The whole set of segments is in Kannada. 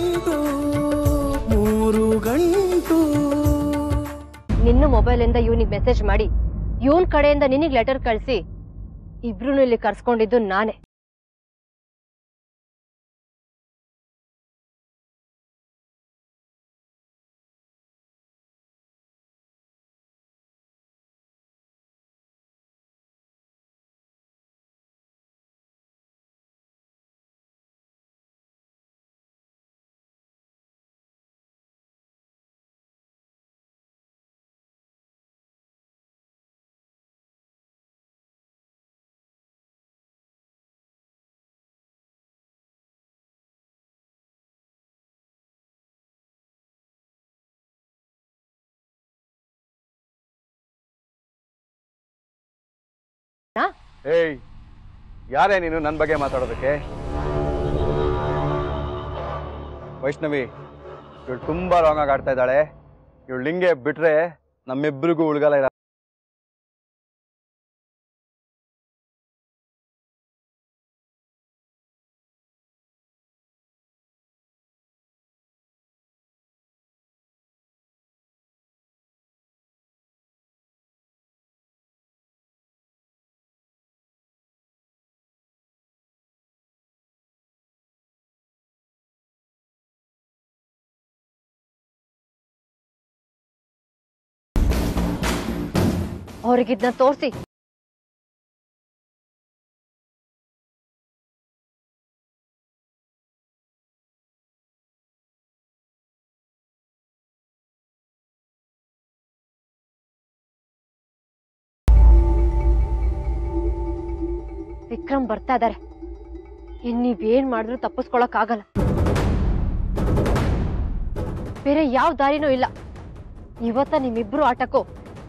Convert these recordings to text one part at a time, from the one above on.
ಗಂಟು, ಮೂರು ಗಂಟು. ನಿನ್ನ ಮೊಬೈಲಿಂದ ಇವನಿಗೆ ಮೆಸೇಜ್ ಮಾಡಿ. ಇವನ್ ಕಡೆಯಿಂದ ನಿನಗೆ ಲೆಟರ್ ಕಳಿಸಿ. ಇಬ್ರು ಇಲ್ಲಿ ಕರ್ಸ್ಕೊಂಡಿದ್ದು ನಾನೇ. ಏಯ್, ಯಾರೇ ನೀನು ನನ್ನ ಬಗ್ಗೆ ಮಾತಾಡೋದಕ್ಕೆ? ವೈಷ್ಣವಿ, ಇವಳು ತುಂಬ ರಾಂಗ್ ಆಡ್ತಾ ಇದ್ದಾಳೆ. ಇವಳು ಲಿಂಗೆ ಬಿಟ್ರೆ ನಮ್ಮಿಬ್ಬರಿಗೂ ಉಳ್ಗಲ್ಲ ಇರ ಅವ್ರಿಗಿದ್ನ ತೋರಿಸಿ. ವಿಕ್ರಮ್ ಬರ್ತಾ ಇದಾರೆ. ಇನ್ ನೀವೇನ್ ಮಾಡಿದ್ರು ತಪ್ಪಿಸ್ಕೊಳಕ್ ಆಗಲ್ಲ. ಬೇರೆ ಯಾವ ದಾರಿನೂ ಇಲ್ಲ. ಇವತ್ತ ನಿಮ್ಮಿಬ್ರು ಆಟಕ್ಕೂ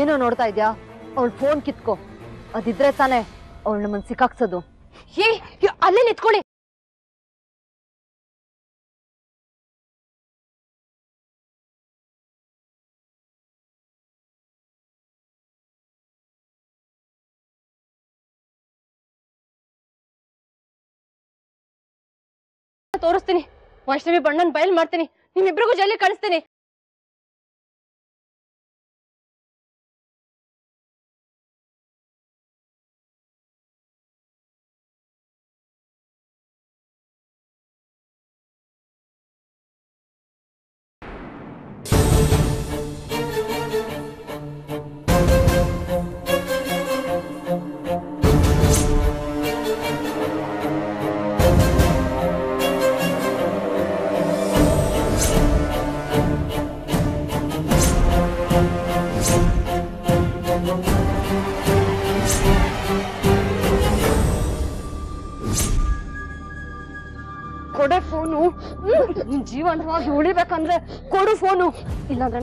ಏನೋ ನೋಡ್ತಾ ಇದ್ಯಾ? ಅವಳ ಫೋನ್ ಕಿತ್ಕೋ. ಅದಿದ್ರೆ ತಾನೇ ಅವಳ ನಮ್ಮನ್ ಸಿಕ್ಕಾಕ್ಸೋದು. ಏ ಅಲ್ಲೇ ನಿತ್ಕೊಳ್ಳಿ. ತೋರಿಸ್ತೀನಿ. ವೈಷ್ಣವಿ ಬಣ್ಣನ್ ಬಯಲ್ ಮಾಡ್ತೀನಿ. ನಿಮ್ಮಿಬ್ರಿಗೂ ಜೈಲಿಗೆ ಕಳಿಸ್ತೀನಿ ಕೊಡೆ ಫೋನು. ಜೀವನವಾಗಿ ಉಳಿಬೇಕಂದ್ರೆ ಕೊಡು ಫೋನು. ಇಲ್ಲಾಂದ್ರೆ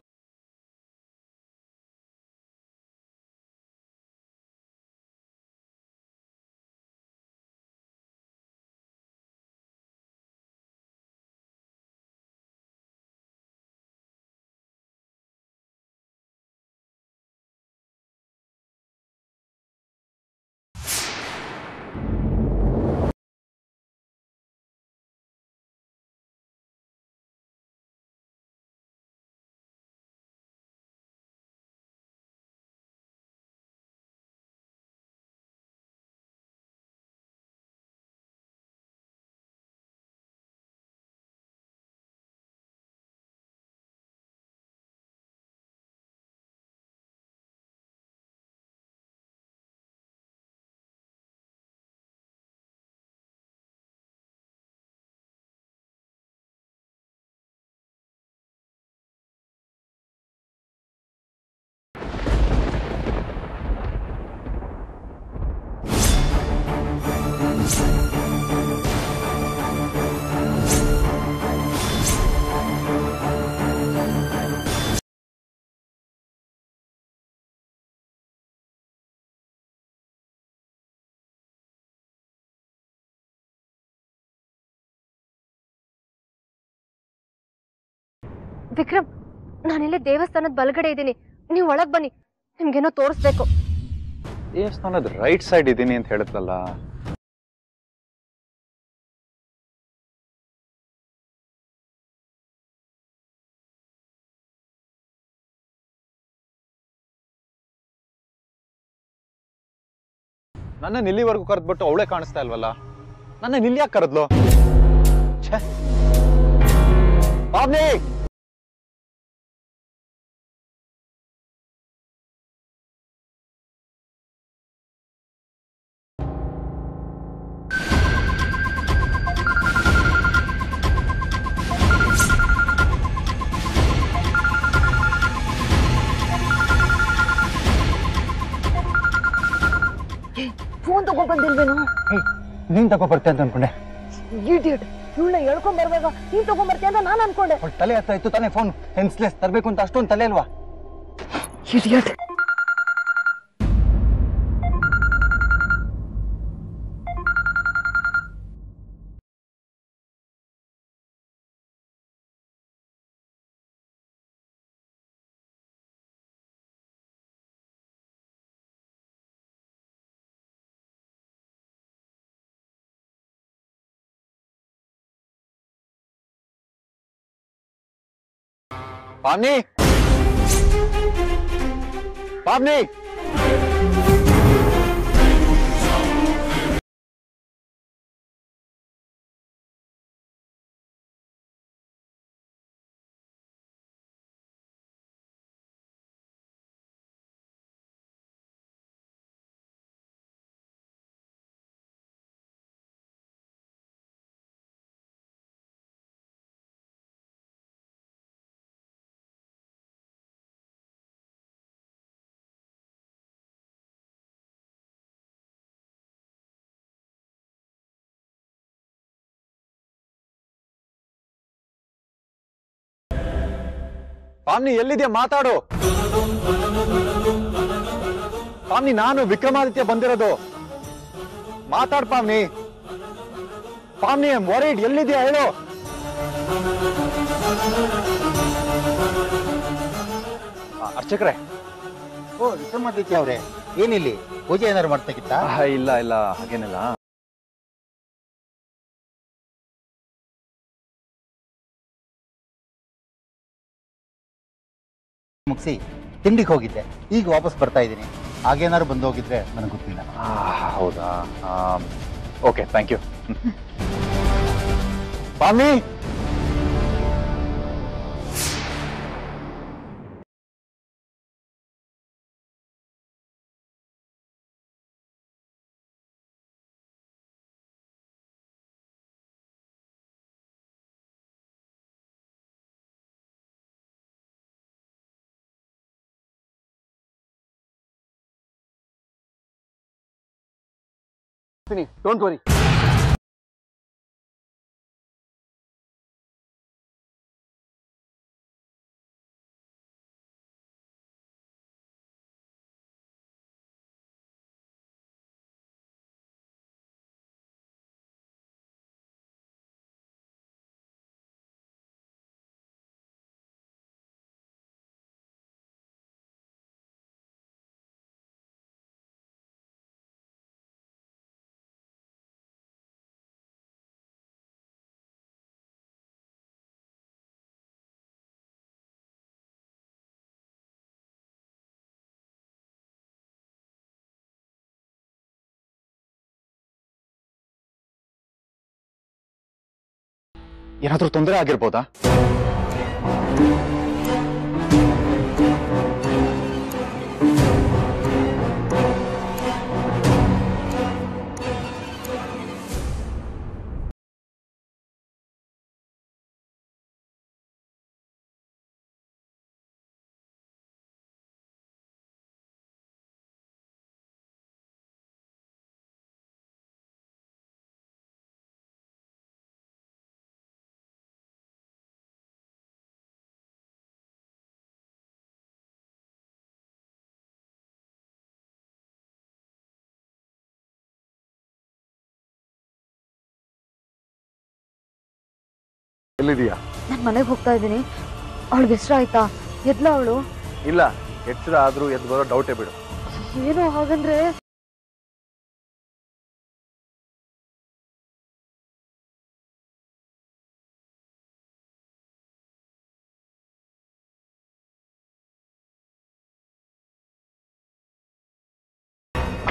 ವಿಕ್ರಮ್, ನಾನಿಲ್ಲೇ ದೇವಸ್ಥಾನದ ಬಲಗಡೆ ಇದ್ದೀನಿ. ನೀವು ಒಳಗ್ ಬನ್ನಿ. ನಿಮ್ಗೇನೋ ತೋರಿಸ್ಬೇಕು. ದೇವಸ್ಥಾನದ ರೈಟ್ ಸೈಡ್ ಇದ್ದೀನಿ ಅಂತ ಹೇಳಿದ್ಲಲ್ಲ. ನನ್ನ ಇಲ್ಲಿವರೆಗೂ ಕರೆದ್ಬಿಟ್ಟು ಅವಳೇ ಕಾಣಿಸ್ತಾ ಇಲ್ವಲ್ಲ? ನನ್ನ ಇಲ್ಲಿ ಯಾಕೆ ಕರೆದ್ಲು? ಛೇ. ತಗೊಂಡ್ಬಂದಿಲ್ವೇನು ನೀನ್ ತಗೋ ಬರ್ತೆ ಅಂತ ಅನ್ಕೊಂಡೆ. ಇಡಿಯಟ್ ಇವಳನ್ನ ಹೇಳ್ಕೊಂಡ್ ಬರ್ಬೇಕು ನೀನ್ ತಗೊಂಡ್ಬರ್ತೀಯ ಅಂತ ನಾನು ಅನ್ಕೊಂಡೆ. ತಲೆ ಹತ್ರ ಇತ್ತು ತಾನೇ ಫೋನ್ ಹೆನ್ಸ್ಲೆಸ್ ತರ್ಬೇಕು ಅಂತ ಅಷ್ಟೊಂದು ತಲೆ ಅಲ್ವಾ? ಇಡಿಯಟ್ ಪಾವ್ನಿ ಪಾವ್ನಿ ಪಾಮ್ನಿ ಎಲ್ಲಿದ್ಯಾ ಮಾತಾಡು. ಪಾಮ್ನಿ ನಾನು ವಿಕ್ರಮಾದಿತ್ಯ ಬಂದಿರೋದು. ಮಾತಾಡ್ ಪಾಮ್ನಿ. ಪಾಮ್ನಿ ವರಿಡ್ ಎಲ್ಲಿದೆಯಾ ಹೇಳು. ಅರ್ಚಕ್ರೆ. ಓ ವಿಕ್ರಮಾದಿತ್ಯ ಅವರೇ ಏನಿಲ್ಲಿ? ಪೂಜೆ ಏನಾದ್ರು ಮಾಡ್ತಕ್ಕಿತ್ತ ಇಲ್ಲ ಇಲ್ಲ ಹಾಗೇನಿಲ್ಲ. ಮುಗಿಸಿ ತಿಂಡಿಗೆ ಹೋಗಿದ್ದೆ. ಈಗ ವಾಪಸ್ ಬರ್ತಾ ಇದ್ದೀನಿ. ಹಾಗೇನಾದ್ರು ಬಂದು ಹೋಗಿದ್ರೆ ನನಗೆ ಗೊತ್ತಿಲ್ಲ. ಆ, ಹೌದಾ? ಓಕೆ ಥ್ಯಾಂಕ್ ಯು ಪಾಮ್ನಿ ಡೋಂಟ್ ವರಿ ಏನಾದ್ರೂ ತೊಂದರೆ ಆಗಿರ್ಬೋದಾ? ಎಲ್ಲಿದೀಯಾ ನಾನು ಮನೆಗೆ ಹೋಗ್ತಾ ಇದ್ದೀನಿ. ಅವಳು ಇಷ್ಟ ಆಯ್ತಾ? ಎದ್ಲ ಅವಳು? ಇಲ್ಲ ಎಚ್ಚರ ಆದ್ರೂ ಎದ್ದು ಬರೋ ಡೌಟೇ ಬಿಡು. ಏನು ಹಾಗಂದ್ರೆ?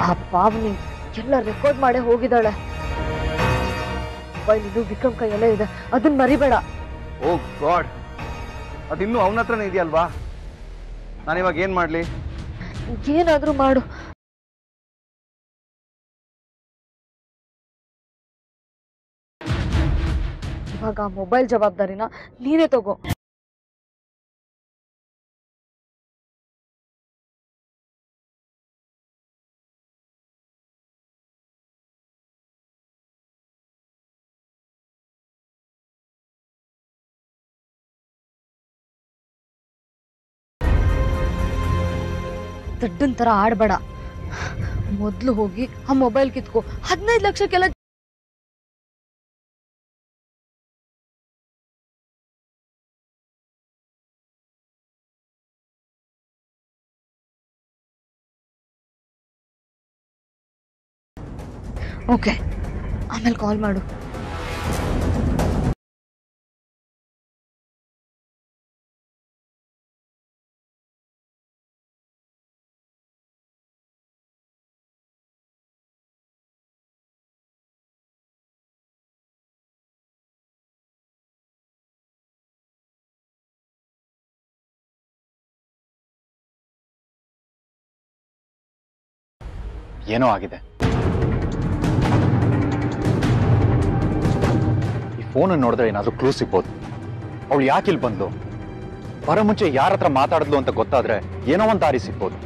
ಆ ಪಾವನಿ ಎಲ್ಲ ರೆಕಾರ್ಡ್ ಮಾಡೇ ಹೋಗಿದ್ದಾಳೆ. ಮೊಬೈಲ್ ಇದು ವಿಕ್ರಮ್ ಕೈಯಲ್ಲೇ ಇದೆ. ಅದನ್ನ ಮರಿಬೇಡ. Oh god. ಅದಿನ್ನೂ ಅವನ ಹತ್ರನೇ ಇದೆಯಲ್ವಾ? ನಾನು ಇವಾಗ ಏನ್ ಮಾಡ್ಲಿ? ಏನಾದ್ರೂ ಮಾಡು. ಇವಾಗ ಮೊಬೈಲ್ ಜವಾಬ್ದಾರಿನ ನೀನೇ ತಗೋ. ದಡ್ಡನ್ ತರ ಆಡಬೇಡ. ಮೊದಲು ಹೋಗಿ ಆ ಮೊಬೈಲ್ ಕಿತ್ಕೋ. ಹದಿನೈದು ಲಕ್ಷಕ್ಕೆಲ್ಲ ಓಕೆ. ಆಮೇಲೆ ಕಾಲ್ ಮಾಡು. ಏನೋ ಆಗಿದೆ. ಈ ಫೋನ್ ನೋಡಿದ್ರೆ ಏನಾದ್ರೂ ಕ್ಲೂ ಸಿಗ್ಬೋದು. ಅವಳು ಯಾಕೆ ಇಲ್ಲಿ ಬಂದು ಬರೋ ಮುಂಚೆ ಯಾರ ಹತ್ರ ಮಾತಾಡಿದ್ಲು ಅಂತ ಗೊತ್ತಾದ್ರೆ ಏನೋ ಒಂದು ದಾರಿ ಸಿಗ್ಬೋದು.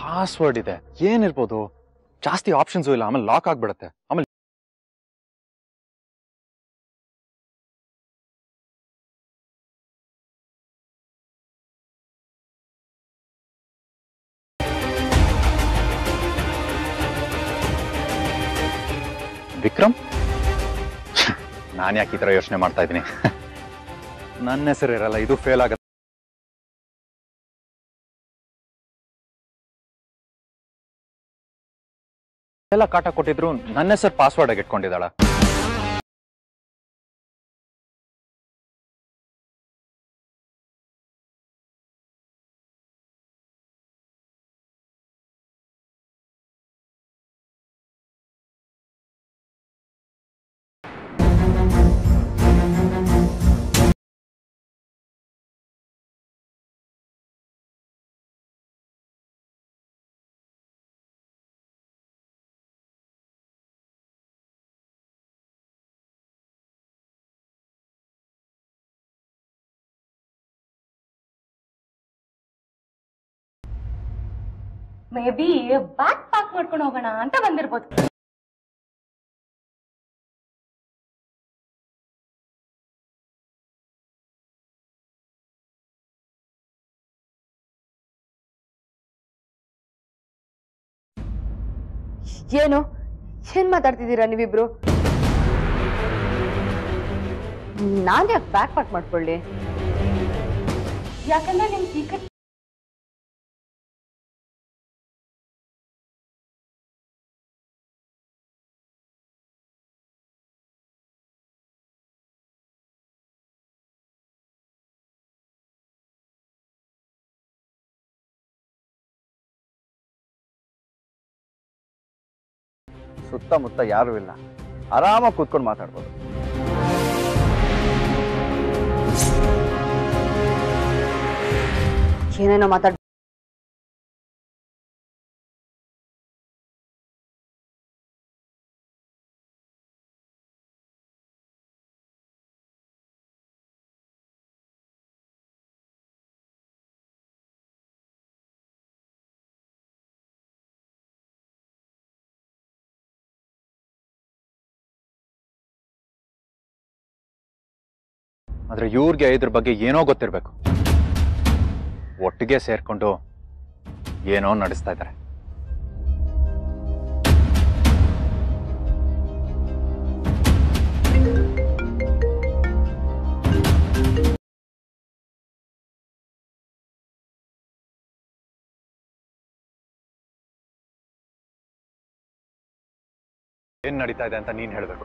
ಪಾಸ್ವರ್ಡ್ ಇದೆ. ಏನಿರ್ಬೋದು? ಜಾಸ್ತಿ ಆಪ್ಷನ್ಸು ಇಲ್ಲ. ಆಮೇಲೆ ಲಾಕ್ ಆಗ್ಬಿಡುತ್ತೆ. ಆಮೇಲೆ ವಿಕ್ರಮ್? ನಾನು ಯಾಕೆ ಈ ಥರ ಯೋಚನೆ ಮಾಡ್ತಾ ಇದ್ದೀನಿ? ನನ್ನ ಹೆಸರು ಇರಲ್ಲ, ಇದು ಫೇಲ್ ಆಗತ್ತೆ. ಎಲ್ಲ ಕಾಟ ಕೊಟ್ಟಿದ್ರು, ನನ್ನ ಹೆಸರು ಪಾಸ್ವರ್ಡ್ ಆಗಿ ಇಟ್ಕೊಂಡಿದ್ದಾಳ. ಮೇ ಬಿ ಬ್ಯಾಗ್ ಪ್ಯಾಕ್ ಮಾಡ್ಕೊಂಡು ಹೋಗೋಣ ಅಂತ ಬಂದಿರ್ಬೋದು. ಏನು? ಏನ್ ಮಾತಾಡ್ತಿದ್ದೀರಾ ನೀವಿಬ್ರು? ನಾನ್ ಯಾಕೆ ಬ್ಯಾಕ್ ಪ್ಯಾಕ್ ಮಾಡ್ಕೊಳ್ಳಿ? ಯಾಕಂದ್ರೆ ನಿಮ್ ಸೀಕ್ರೆಟ್ ಸುತ್ತಮುತ್ತ ಯಾರೂ ಇಲ್ಲ. ಆರಾಮಾಗಿ ಕೂತ್ಕೊಂಡು ಮಾತಾಡ್ಬೋದು. ಏನೇನೋ ಮಾತಾಡ್ ಆದ್ರೆ ಇವ್ರಿಗೆ ಇದ್ರ ಬಗ್ಗೆ ಏನೋ ಗೊತ್ತಿರಬೇಕು. ಒಟ್ಟಿಗೆ ಸೇರ್ಕೊಂಡು ಏನೋ ನಡೆಸ್ತಾ ಇದ್ದಾರೆ ಏನ್ ನಡೀತಾ ಇದೆ ಅಂತ ನೀನ್ ಹೇಳ್ಬೇಕು.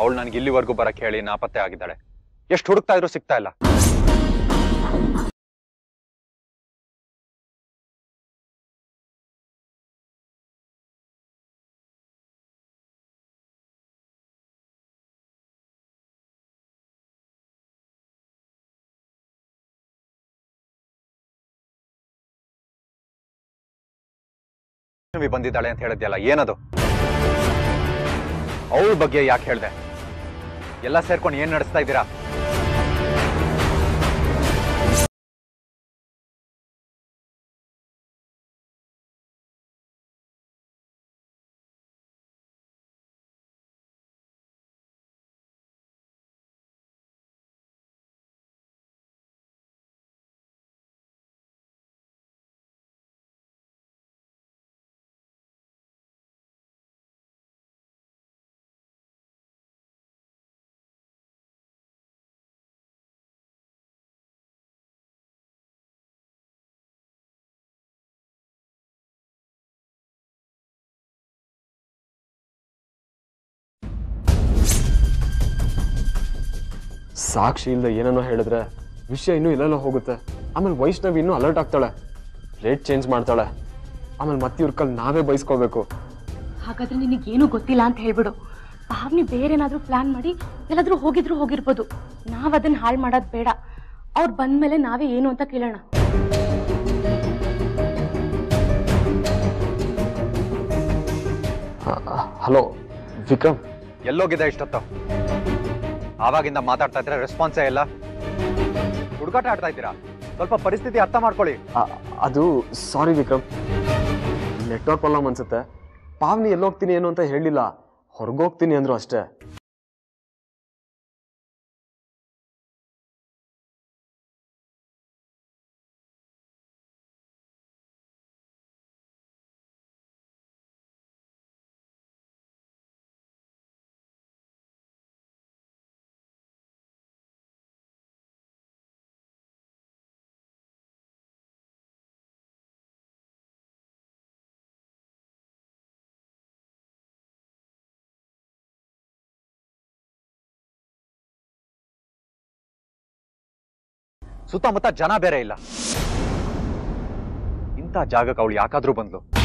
ಅವಳು ನನಗೆ ಇಲ್ಲಿವರೆಗೂ ಬರಕ್ಕೆ ಹೇಳಿ ನಾಪತ್ತೆ ಆಗಿದ್ದಾಳೆ. ಎಷ್ಟು ಹುಡುಕ್ತಾ ಇದ್ರು ಸಿಗ್ತಾ ಇಲ್ಲ. ಬಂದಿದ್ದಾಳೆ ಅಂತ ಹೇಳಿದ್ಯಲ್ಲ, ಏನದು? ಅವಳ ಬಗ್ಗೆ ಯಾಕೆ ಹೇಳ್ದೆ? ಎಲ್ಲ ಸೇರ್ಕೊಂಡು ಏನು ನಡೆಸ್ತಾ ಇದ್ದೀರಾ? ಸಾಕ್ಷಿ ಇಲ್ಲದೆ ಏನೇನೋ ಹೇಳಿದ್ರೆ ವಿಷಯ ಇನ್ನೂ ಇಲ್ಲೆಲ್ಲ ಹೋಗುತ್ತೆ. ಆಮೇಲೆ ವೈಷ್ಣವಿ ಇನ್ನೂ ಅಲರ್ಟ್ ಆಗ್ತಾಳೆ. ರೇಟ್ ಚೇಂಜ್ ಮಾಡ್ತಾಳೆ. ಆಮೇಲೆ ಮತ್ತೆ ಇವ್ರ ಕಲ್ ನಾವೇ ಬಯಸ್ಕೋಬೇಕು ಹಾಗಾದ್ರೆ ನಿನಗೇನು ಗೊತ್ತಿಲ್ಲ ಅಂತ ಹೇಳ್ಬಿಡು. ಭಾವನೆ ಬೇರೆ ಏನಾದ್ರೂ ಪ್ಲಾನ್ ಮಾಡಿ ಎಲ್ಲಾದ್ರೂ ಹೋಗಿದ್ರು ಹೋಗಿರ್ಬೋದು. ನಾವ್ ಅದನ್ನ ಹಾಳು ಮಾಡೋದ್ ಬೇಡ. ಅವ್ರು ಬಂದ್ಮೇಲೆ ನಾವೇ ಏನು ಅಂತ ಕೇಳೋಣ. ಹಲೋ ವಿಕ್ರಮ್. ಎಲ್ಲೋಗಿದೆ ಇಷ್ಟೊತ್ತು? ಆವಾಗಿಂದ ಮಾತಾಡ್ತಾ ಇದ್ರೆ ರೆಸ್ಪಾನ್ಸೇ ಇಲ್ಲ. ಹುಡುಗಾಟ ಆಡ್ತಾ ಇದ್ದೀರಾ? ಸ್ವಲ್ಪ ಪರಿಸ್ಥಿತಿ ಅರ್ಥ ಮಾಡ್ಕೊಳ್ಳಿ. ಅದು ಸಾರಿ ವಿಕ್ರಮ್. ನೆಟ್ವರ್ಕ್ ಪ್ರಾಬ್ಲಮ್ ಅನ್ಸುತ್ತೆ. ಪಾವ್ನಿ ಎಲ್ಲೋಗ್ತೀನಿ ಏನು ಅಂತ ಹೇಳಿಲ್ಲ. ಹೊರಗೋಗ್ತೀನಿ ಅಂದ್ರು ಅಷ್ಟೇ. ಸುತ್ತಮುತ್ತ ಜನ ಬೇರೆ ಇಲ್ಲ. ಇಂಥ ಜಾಗಕ್ಕೆ ಅವಳು ಯಾಕಾದ್ರೂ ಬಂದ್ಲು.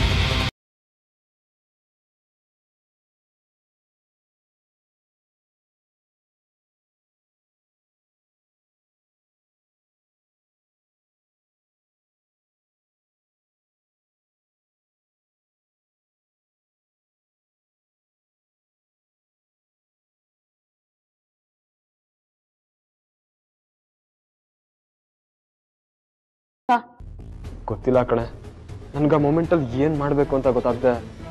ಗೊತ್ತಿಲ್ಲ ಕಣೆ. ನನ್ಗೆ ಆ ಮೊಮೆಂಟಲ್ಲಿ ಏನು ಮಾಡಬೇಕು ಅಂತ ಗೊತ್ತಾಗ್ದೆ